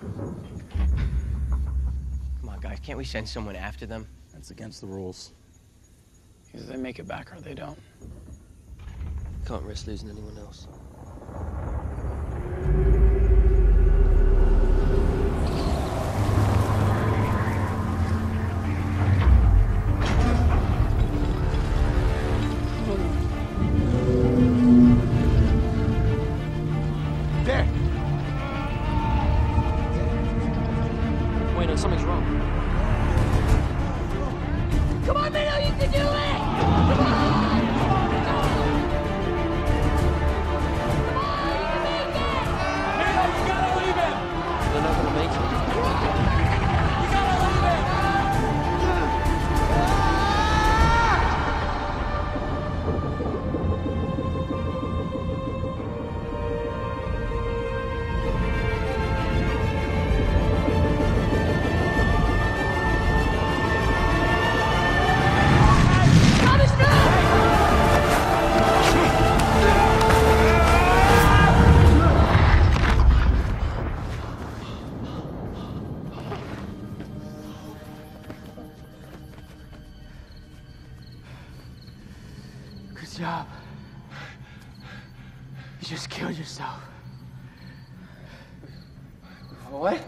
Come on, guys. Can't we send someone after them? That's against the rules. Either they make it back or they don't. Can't risk losing anyone else. Something's wrong. Job. You just killed yourself. What?